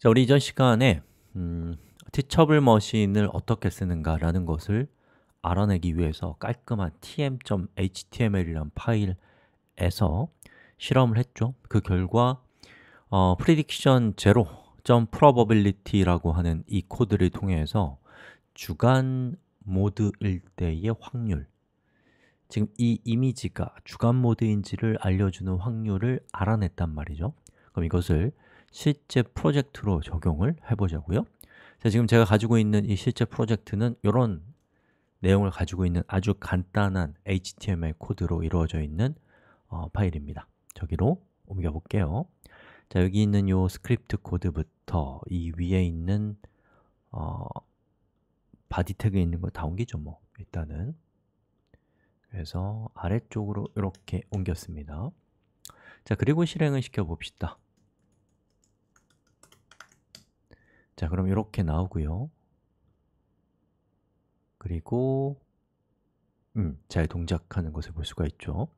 자, 우리 이전 시간에 음, 티처블 머신을 어떻게 쓰는가라는 것을 알아내기 위해서 깔끔한 tm.html이라는 파일에서 실험을 했죠. 그 결과 어, prediction 0.probability라고 하는 이 코드를 통해서 주간 모드일 때의 확률 지금 이 이미지가 주간 모드인지를 알려주는 확률을 알아냈단 말이죠. 그럼 이것을 실제 프로젝트로 적용을 해보자고요. 자, 지금 제가 가지고 있는 이 실제 프로젝트는 이런 내용을 가지고 있는 아주 간단한 HTML 코드로 이루어져 있는 어, 파일입니다. 저기로 옮겨 볼게요. 자, 여기 있는 요 스크립트 코드부터 이 위에 있는 어, body 태그에 있는 거 다 옮기죠 뭐 일단은. 그래서 아래쪽으로 이렇게 옮겼습니다. 자, 그리고 실행을 시켜 봅시다 자, 그럼 이렇게 나오고요. 그리고 음, 잘 동작하는 것을 볼 수가 있죠.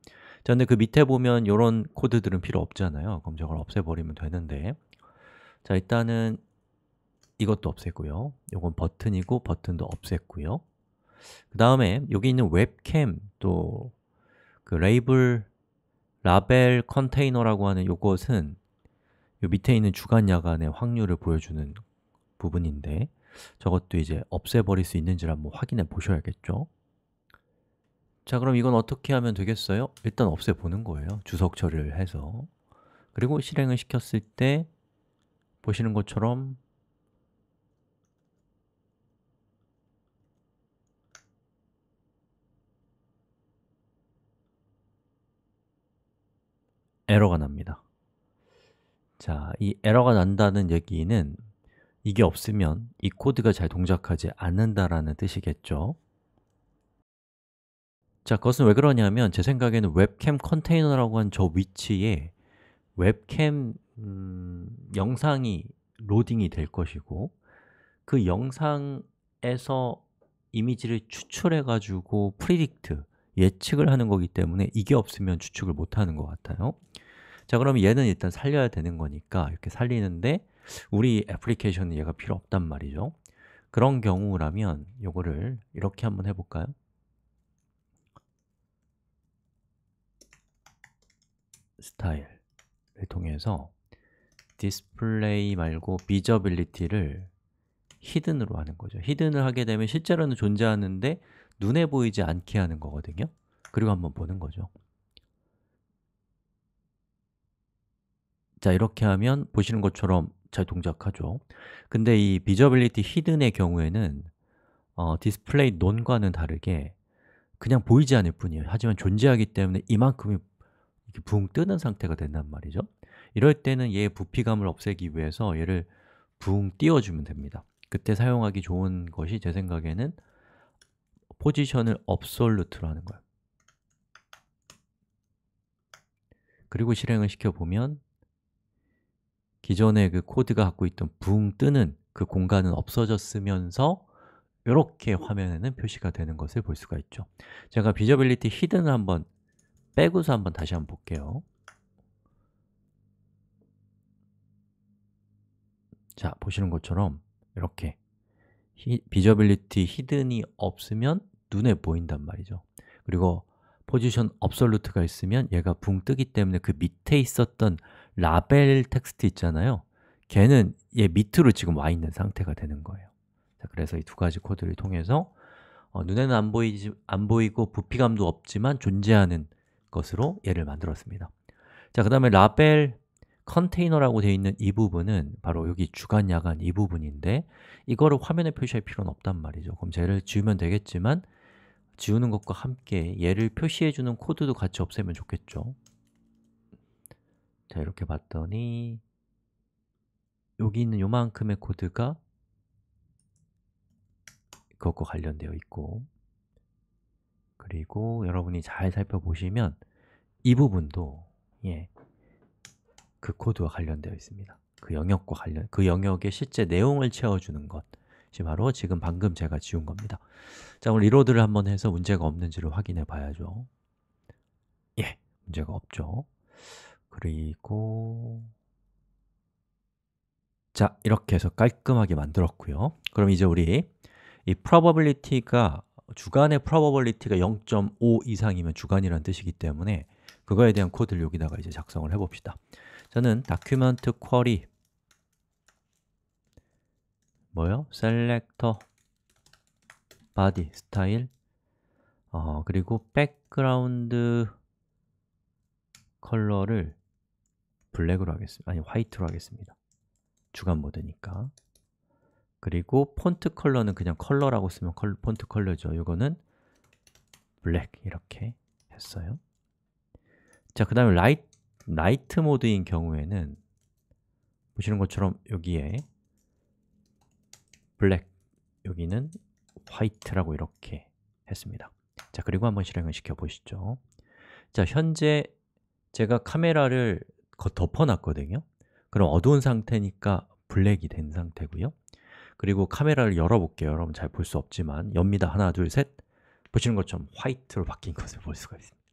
자, 근데 그 밑에 보면 이런 코드들은 필요 없잖아요. 저걸 없애버리면 되는데. 자, 일단은 이것도 없애고요. 이건 버튼이고 버튼도 없앴고요. 그 다음에 여기 있는 웹캠 또 그 레이블 라벨 컨테이너라고 하는 이것은 요 밑에 있는 주간 야간의 확률을 보여주는 부분인데 저것도 이제 없애버릴 수 있는지를 한번 확인해 보셔야겠죠? 자, 그럼 이건 어떻게 하면 되겠어요? 일단 없애보는 거예요 주석 처리를 해서. 그리고 실행을 시켰을 때 보시는 것처럼 에러가 납니다. 자, 이 에러가 난다는 얘기는 이게 없으면 이 코드가 잘 동작하지 않는다라는 뜻이겠죠? 자, 그것은 왜 그러냐면 제 생각에는 webcam container라고 한 저 위치에 webcam 음, 영상이 로딩이 될 것이고 그 영상에서 이미지를 추출해 가지고 predict, 예측을 하는 거기 때문에 이게 없으면 추측을 못 하는 것 같아요. 자, 그럼 얘는 일단 살려야 되는 거니까 이렇게 살리는데 우리 애플리케이션은 얘가 필요 없단 말이죠. 그런 경우라면 이거를 이렇게 한번 해볼까요? 스타일을 통해서 디스플레이 말고 visibility를 hidden으로 하는 거죠. hidden을 하게 되면 실제로는 존재하는데 눈에 보이지 않게 하는 거거든요. 그리고 한번 보는 거죠. 자, 이렇게 하면 보시는 것처럼 잘 동작하죠. 근데 이 visibility hidden의 경우에는 어, display none과는 다르게 그냥 보이지 않을 뿐이에요. 하지만 존재하기 때문에 이만큼이 이렇게 붕 뜨는 상태가 된단 말이죠. 이럴 때는 얘의 부피감을 없애기 위해서 얘를 붕 띄워주면 됩니다. 그때 사용하기 좋은 것이 제 생각에는 position을 absolute로 하는 거예요. 그리고 실행을 시켜보면 기존의 그 코드가 갖고 있던 붕 뜨는 그 공간은 없어졌으면서 이렇게 화면에는 표시가 되는 것을 볼 수가 있죠. 제가 visibility hidden을 한번 빼고서 한번 다시 한번 볼게요. 자, 보시는 것처럼 이렇게 visibility hidden이 없으면 눈에 보인단 말이죠. 그리고 position absolute가 있으면 얘가 붕 뜨기 때문에 그 밑에 있었던 라벨 텍스트 있잖아요. 걔는 얘 밑으로 지금 와 있는 상태가 되는 거예요. 자, 그래서 이 두 가지 코드를 통해서 어, 눈에는 안, 보이지, 안 보이고 부피감도 없지만 존재하는 것으로 얘를 만들었습니다. 자, 그 다음에 라벨 컨테이너라고 되어 있는 이 부분은 바로 여기 주간, 야간 이 부분인데 이거를 화면에 표시할 필요는 없단 말이죠. 그럼 쟤를 지우면 되겠지만 지우는 것과 함께 얘를 표시해주는 코드도 같이 없애면 좋겠죠 자, 이렇게 봤더니 여기 있는 요만큼의 코드가 그것과 관련되어 있고 그리고 여러분이 잘 살펴보시면 이 부분도 예, 그 코드와 관련되어 있습니다. 그 영역과 관련, 그 영역의 실제 내용을 채워주는 것이 바로 지금 방금 제가 지운 겁니다. 자, 오늘 리로드를 한번 해서 문제가 없는지를 확인해 봐야죠. 예, 문제가 없죠 그리고 자, 이렇게 해서 깔끔하게 만들었고요 그럼 이제 우리 이 probability가 주간의 probability가 0.5 이상이면 주간이라는 뜻이기 때문에 그거에 대한 코드를 여기다가 이제 작성을 해봅시다 저는 document query 뭐요? selector body style 어, 그리고 background 컬러를 블랙으로 하겠습니다. 아니, 화이트로 하겠습니다. 주간 모드니까. 그리고 폰트 컬러는 그냥 컬러라고 쓰면 컬, 폰트 컬러죠. 이거는 블랙 이렇게 했어요. 자, 그 다음에 라이트, 라이트 모드인 경우에는 보시는 것처럼 여기에 블랙, 여기는 화이트라고 이렇게 했습니다. 자, 그리고 한번 실행을 시켜 보시죠. 자, 현재 제가 카메라를 덮어놨거든요. 그럼 어두운 상태니까 블랙이 된 상태고요. 그리고 카메라를 열어볼게요. 여러분 잘 볼 수 없지만 엽니다. 하나, 둘, 셋. 보시는 것처럼 화이트로 바뀐 것을 볼 수가 있습니다.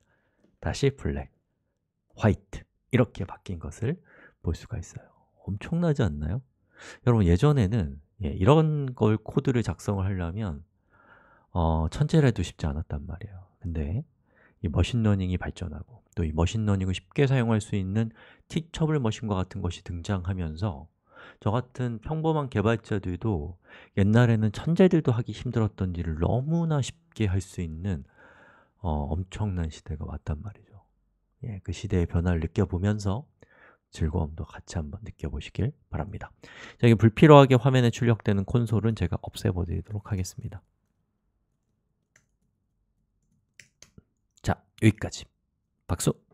다시 블랙, 화이트 이렇게 바뀐 것을 볼 수가 있어요. 엄청나지 않나요? 여러분 예전에는 예, 이런 걸 코드를 작성을 하려면 어, 천재라도 쉽지 않았단 말이에요. 근데 이 machine learning이 발전하고 또 이 machine learning을 쉽게 사용할 수 있는 Teachable Machine과 같은 것이 등장하면서 저 같은 평범한 개발자들도 옛날에는 천재들도 하기 힘들었던 일을 너무나 쉽게 할 수 있는 어, 엄청난 시대가 왔단 말이죠. 예, 그 시대의 변화를 느껴보면서 즐거움도 같이 한번 느껴보시길 바랍니다. 자, 이게 불필요하게 화면에 출력되는 콘솔은 제가 없애버리도록 하겠습니다 자, 여기까지 박수!